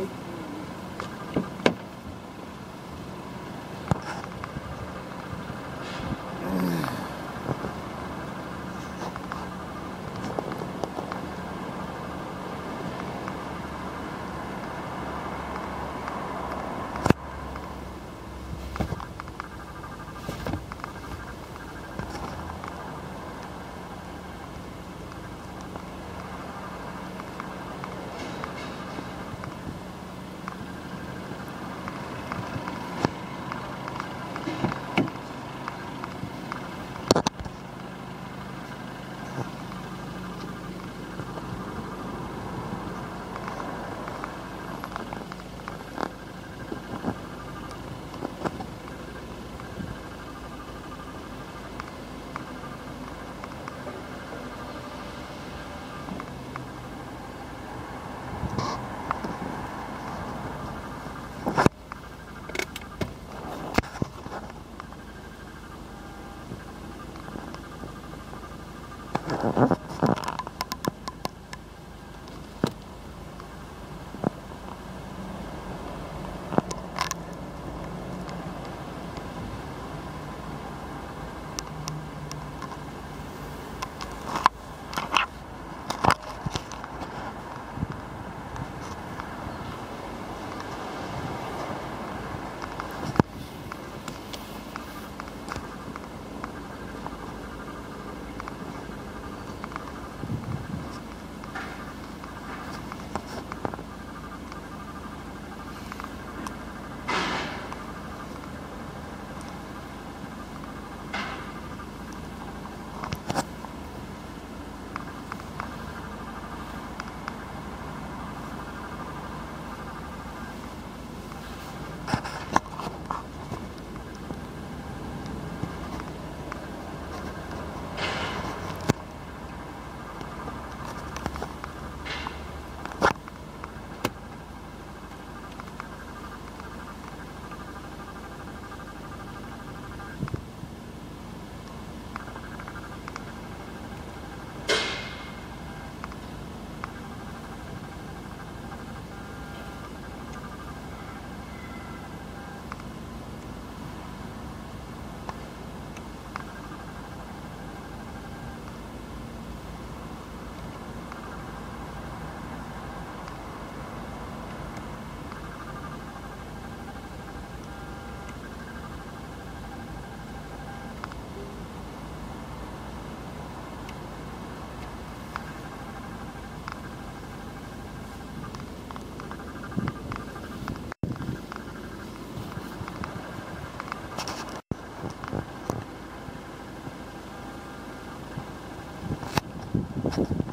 right? You